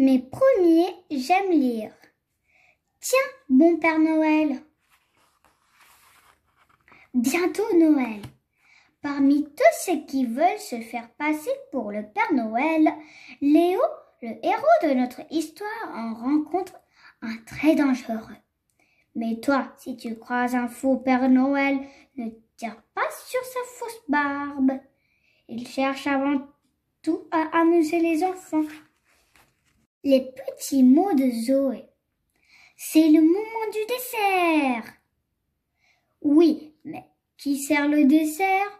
Mais premier, j'aime lire. Tiens, bon Père Noël. Bientôt Noël. Parmi tous ceux qui veulent se faire passer pour le Père Noël, Léo, le héros de notre histoire, en rencontre un très dangereux. Mais toi, si tu croises un faux Père Noël, ne tire pas sur sa fausse barbe. Il cherche avant tout à amuser les enfants. Les petits mots de Zoé. C'est le moment du dessert. Oui, mais qui sert le dessert?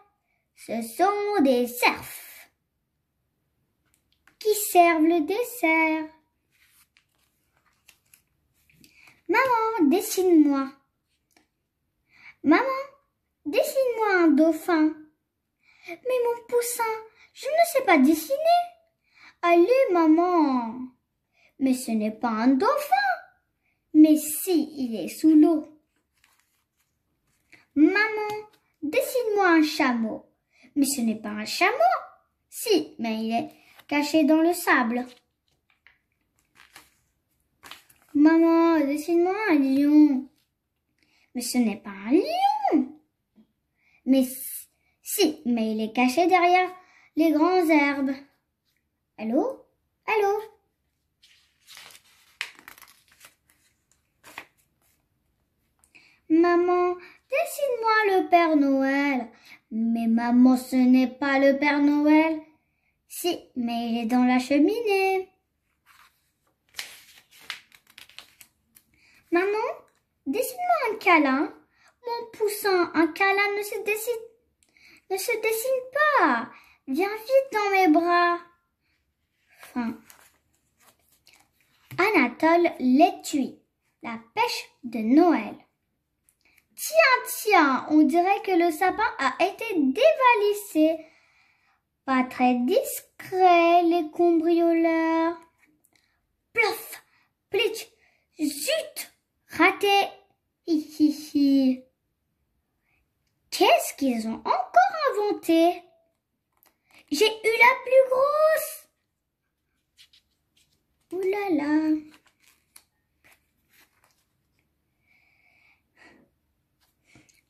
Ce sont des cerfs. Qui servent le dessert? Maman, dessine-moi. Maman, dessine-moi un dauphin. Mais mon poussin, je ne sais pas dessiner. Allez, maman. Mais ce n'est pas un dauphin. Mais si, il est sous l'eau. Maman, dessine-moi un chameau. Mais ce n'est pas un chameau. Si, mais il est caché dans le sable. Maman, dessine-moi un lion. Mais ce n'est pas un lion. Mais si, mais il est caché derrière les grands herbes. Allô? Allô? Maman, dessine-moi le Père Noël. Mais maman, ce n'est pas le Père Noël. Si, mais il est dans la cheminée. Maman, dessine-moi un câlin. Mon poussin, un câlin ne se dessine, ne se dessine pas. Viens vite dans mes bras. Fin. Anatole l'étui. La pêche de Noël. Tiens, tiens, on dirait que le sapin a été dévalissé. Pas très discret, les cambrioleurs. Plof, plic, zut, raté. Hi Qu'est-ce qu'ils ont encore inventé? J'ai eu la plus grosse. Ouh là là.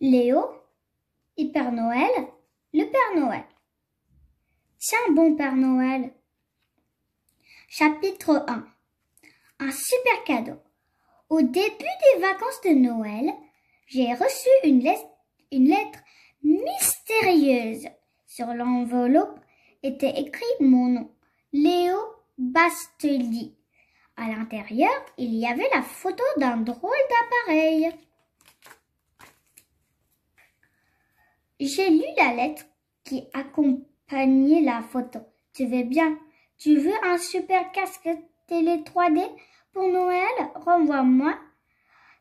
Léo, Hyper Noël, le Père Noël. Tiens bon Père Noël. Chapitre 1 Un super cadeau. Au début des vacances de Noël, j'ai reçu une, lettre, une lettre mystérieuse. Sur l'enveloppe était écrit mon nom, Léo Basteli. À l'intérieur, il y avait la photo d'un drôle d'appareil. J'ai lu la lettre qui accompagnait la photo. Tu veux bien? Tu veux un super casque télé 3D pour Noël? Renvoie-moi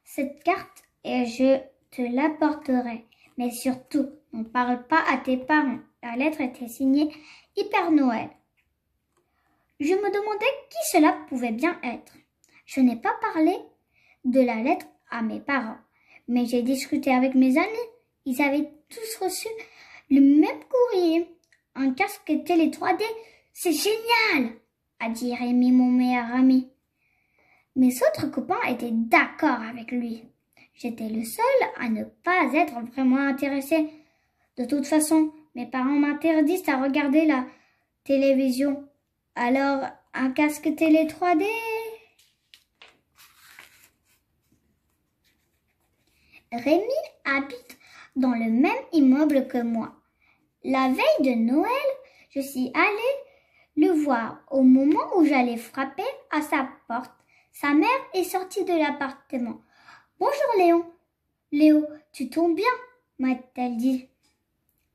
cette carte et je te l'apporterai. Mais surtout, n'en parle pas à tes parents. La lettre était signée Hyper Noël. Je me demandais qui cela pouvait bien être. Je n'ai pas parlé de la lettre à mes parents, mais j'ai discuté avec mes amis. Ils avaient tous reçu le même courrier. Un casque télé 3D, c'est génial, a dit Rémi, mon meilleur ami. Mes autres copains étaient d'accord avec lui. J'étais le seul à ne pas être vraiment intéressé. De toute façon, mes parents m'interdisent à regarder la télévision. Alors, un casque télé 3D Rémi habite dans le même immeuble que moi. La veille de Noël, je suis allée le voir au moment où j'allais frapper à sa porte. Sa mère est sortie de l'appartement. Bonjour Léon. Léo, tu tombes bien, m'a-t-elle dit.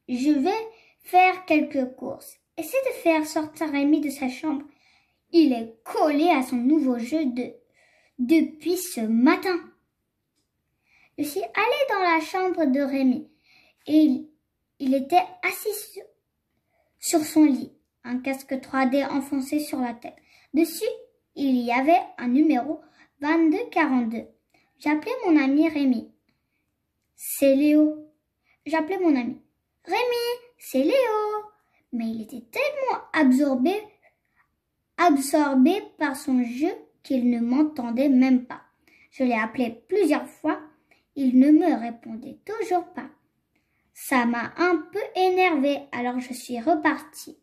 Je vais faire quelques courses. Essaie de faire sortir Rémi de sa chambre. Il est collé à son nouveau jeu de depuis ce matin. Je suis allée dans la chambre de Rémi et il, était assis sur, son lit, un casque 3D enfoncé sur la tête. Dessus, il y avait un numéro 2242. J'appelais mon ami Rémi. C'est Léo. J'appelais mon ami. Rémi, c'est Léo. Mais il était tellement absorbé absorbé par son jeu qu'il ne m'entendait même pas. Je l'ai appelé plusieurs fois, il ne me répondait toujours pas. Ça m'a un peu énervé, alors je suis repartie.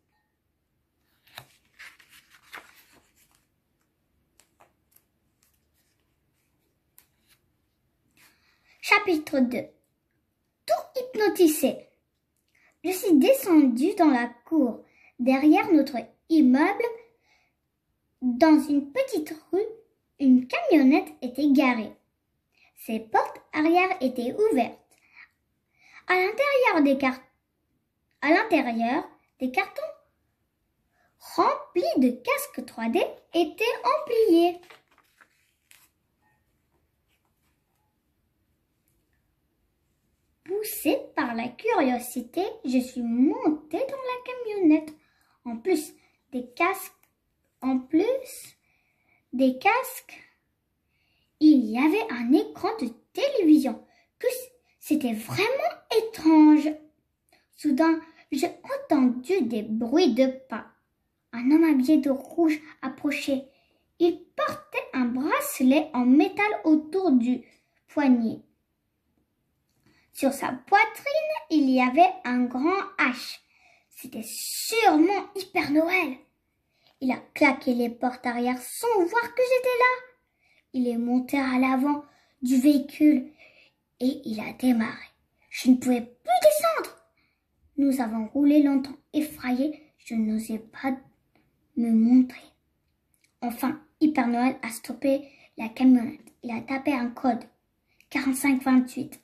Chapitre 2 Tout hypnotisé. Je suis descendue dans la cour, derrière notre immeuble. Dans une petite rue, une camionnette était garée. Ses portes arrière étaient ouvertes. À l'intérieur des, à l'intérieur, des cartons remplis de casques 3D étaient empliés. Poussée par la curiosité, je suis montée dans la camionnette. En plus des casques, en plus des casques, il y avait un écran de télévision. Que c'était vraiment étrange. Soudain, j'ai entendu des bruits de pas. Un homme habillé de rouge approchait. Il portait un bracelet en métal autour du poignet. Sur sa poitrine, il y avait un grand H. C'était sûrement Hyper Noël. Il a claqué les portes arrière sans voir que j'étais là. Il est monté à l'avant du véhicule et il a démarré. Je ne pouvais plus descendre. Nous avons roulé longtemps, effrayés. Je n'osais pas me montrer. Enfin, Hyper Noël a stoppé la camionnette. Il a tapé un code 4528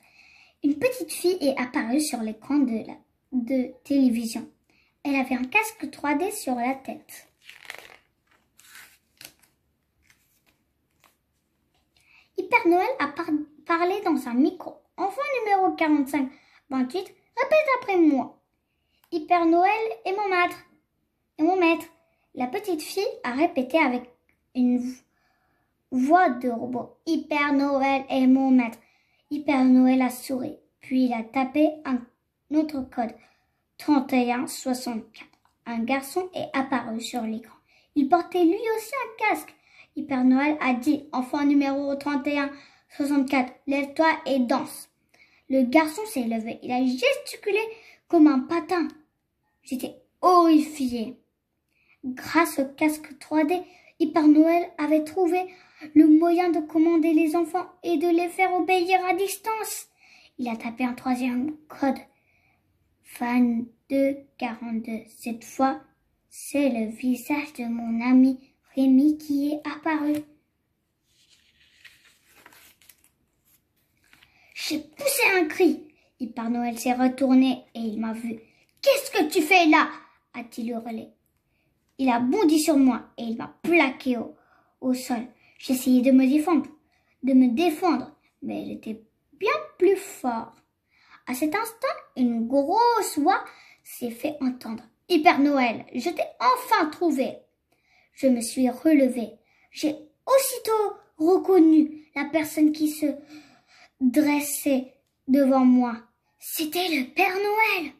une petite fille est apparue sur l'écran de, la, de télévision. Elle avait un casque 3D sur la tête. Hyper Noël a parlé dans un micro. Enfant numéro 4528, répète après moi. Hyper Noël est mon maître. Et mon maître. La petite fille a répété avec une voix de robot. Hyper Noël est mon maître. Hyper Noël a souri, puis il a tapé un autre code 3164. Un garçon est apparu sur l'écran. Il portait lui aussi un casque. Hyper Noël a dit Enfant numéro 3164, lève-toi et danse. Le garçon s'est levé. Il a gesticulé comme un patin. J'étais horrifiée. Grâce au casque 3D, Hyper Noël avait trouvé le moyen de commander les enfants et de les faire obéir à distance. Il a tapé un troisième code. Fan 242. Cette fois, c'est le visage de mon ami Qui est apparu. J'ai poussé un cri. Par Noël s'est retourné et il m'a vu. Qu'est-ce que tu fais là? a-t-il hurlé. Il a bondi sur moi et il m'a plaqué au, sol. J'essayais de me défendre, de me défendre, mais il était bien plus fort. À cet instant, une grosse voix s'est fait entendre. Hyper Noël, je t'ai enfin trouvé. Je me suis relevée. J'ai aussitôt reconnu la personne qui se dressait devant moi. C'était le Père Noël.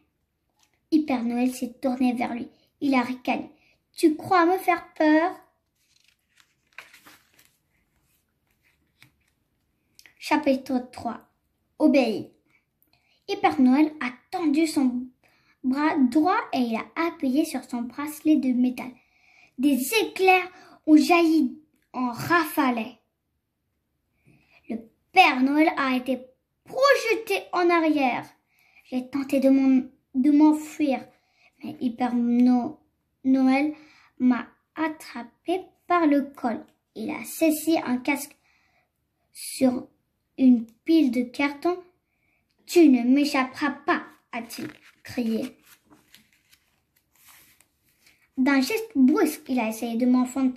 Hyper Noël s'est tourné vers lui. Il a ricané. Tu crois me faire peur? Chapitre 3 Obéis. Hyper Noël a tendu son bras droit et il a appuyé sur son bracelet de métal. Des éclairs ont jailli en rafalait. Le Père Noël a été projeté en arrière. J'ai tenté de m'enfuir, mais Hyper Noël m'a attrapé par le col. Il a saisi un casque sur une pile de cartons. Tu ne m'échapperas pas, a-t-il crié. D'un geste brusque, il a essayé de m'enfoncer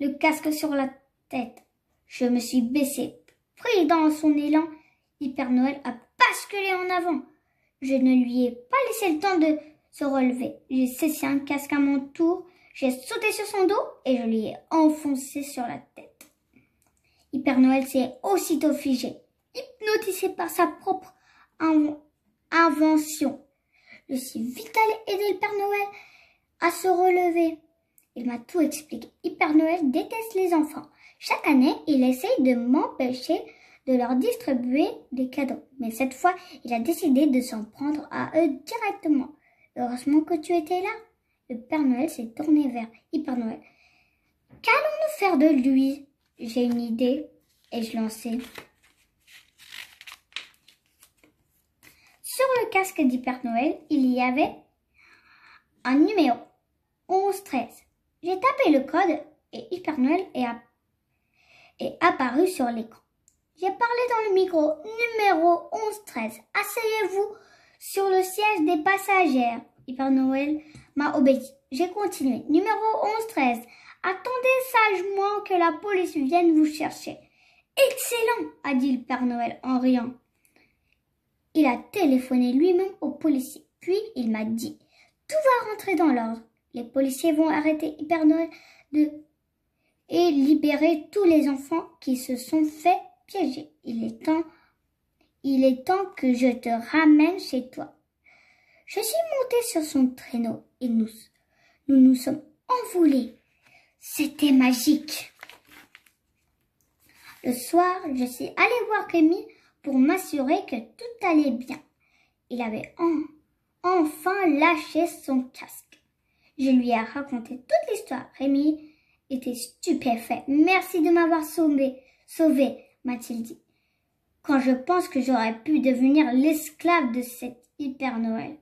le casque sur la tête. Je me suis baissé. Pris dans son élan, Hyper Noël a basculé en avant. Je ne lui ai pas laissé le temps de se relever. J'ai saisi un casque à mon tour, j'ai sauté sur son dos et je lui ai enfoncé sur la tête. Hyper Noël s'est aussitôt figé, hypnotisé par sa propre invention. Je suis vite allé aider Noël à se relever. Il m'a tout expliqué. Hyper Noël déteste les enfants. Chaque année, il essaye de m'empêcher de leur distribuer des cadeaux. Mais cette fois, il a décidé de s'en prendre à eux directement. Heureusement que tu étais là. Le Père Noël s'est tourné vers Hyper Noël. Qu'allons-nous faire de lui? J'ai une idée et je lançais. Sur le casque d'Hyper Noël, il y avait un numéro 11-13. J'ai tapé le code et Hyper Noël est, est apparu sur l'écran. J'ai parlé dans le micro numéro 11-13. Asseyez-vous sur le siège des passagères. Hyper Noël m'a obéi. J'ai continué. Numéro 11-13. Attendez sagement que la police vienne vous chercher. Excellent, a dit le Père Noël en riant. Il a téléphoné lui-même au policier. Puis il m'a dit Tout va rentrer dans l'ordre. Les policiers vont arrêter Hyper Noël de... et libérer tous les enfants qui se sont fait piéger. Il est temps, il est temps que je te ramène chez toi. Je suis montée sur son traîneau et nous, nous sommes envolés. C'était magique. Le soir, je suis allée voir Rémi pour m'assurer que tout allait bien. Il avait enfin lâché son casque. Je lui ai raconté toute l'histoire. Rémi était stupéfait. Merci de m'avoir sauvé, sauvé, m'a-t-il dit. Quand je pense que j'aurais pu devenir l'esclave de cet hyper Noël.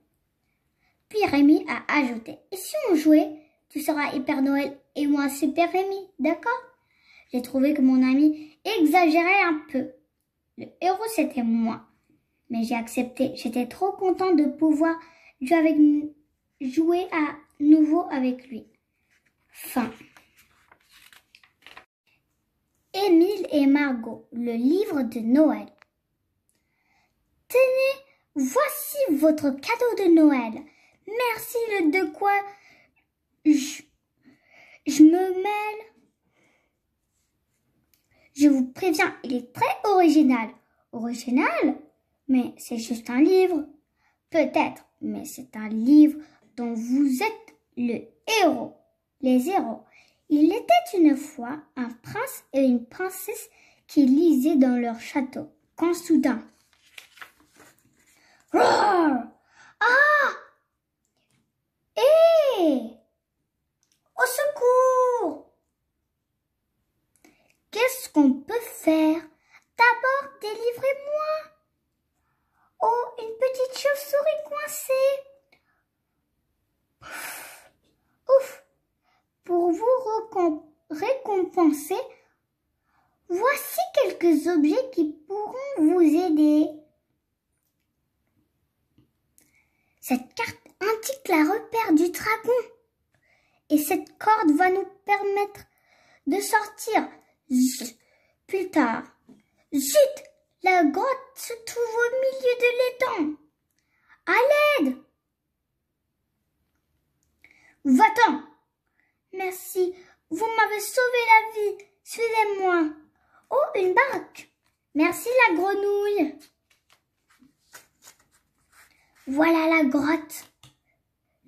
Puis Rémi a ajouté, et si on jouait, tu seras hyper Noël et moi super Rémi, d'accord? J'ai trouvé que mon ami exagérait un peu. Le héros c'était moi. Mais j'ai accepté, j'étais trop content de pouvoir jouer, avec, jouer à nouveau avec lui. Fin. Émile et Margot, le livre de Noël. Tenez, voici votre cadeau de Noël. Merci le de quoi je, je me mêle. Je vous préviens, il est très original. Original Mais c'est juste un livre. Peut-être, mais c'est un livre vous êtes le héros. Les héros. Il était une fois un prince et une princesse qui lisaient dans leur château. Quand soudain... Roar! Ah! Hé Au secours! Qu'est-ce qu'on peut faire? D'abord, délivrez-moi. Oh, une petite chauve-souris coincée Pour vous récompenser, voici quelques objets qui pourront vous aider. Cette carte indique la repère du dragon. Et cette corde va nous permettre de sortir plus tard. Zut, la grotte se trouve au milieu de l'étang. À l'aide Va-t'en Merci, vous m'avez sauvé la vie. Suivez-moi. Oh, une barque. Merci la grenouille. Voilà la grotte.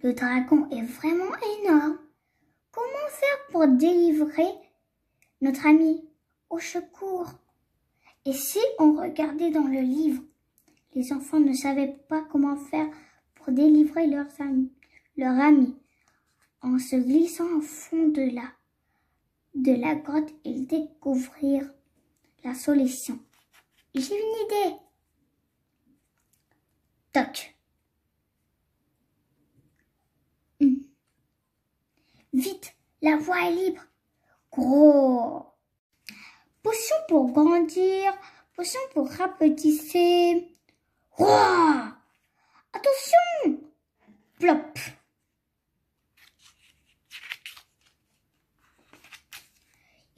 Le dragon est vraiment énorme. Comment faire pour délivrer notre ami au secours? Et si on regardait dans le livre, les enfants ne savaient pas comment faire pour délivrer leurs amis, leur ami. En se glissant au fond de la, de la grotte, ils découvrirent la solution. J'ai une idée. Toc. Vite, la voie est libre. Gros. Potion pour grandir, potion pour rapetisser. Roi Attention Plop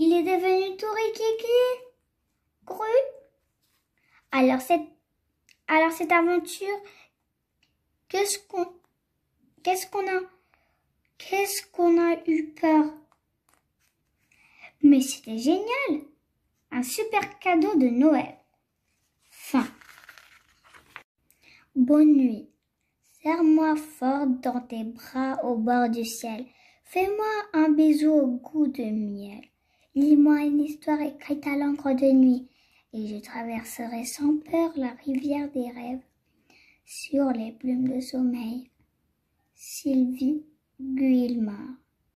Il est devenu tout rikiki Cru Alors cette, alors cette aventure, qu'est-ce qu'on, qu'on a Qu'est-ce qu'on a eu peur? Mais c'était génial Un super cadeau de Noël. Fin. Bonne nuit. Serre-moi fort dans tes bras au bord du ciel. Fais-moi un bisou au goût de miel. Lis-moi une histoire écrite à l'encre de nuit, et je traverserai sans peur la rivière des rêves sur les plumes de sommeil. Sylvie Guillemard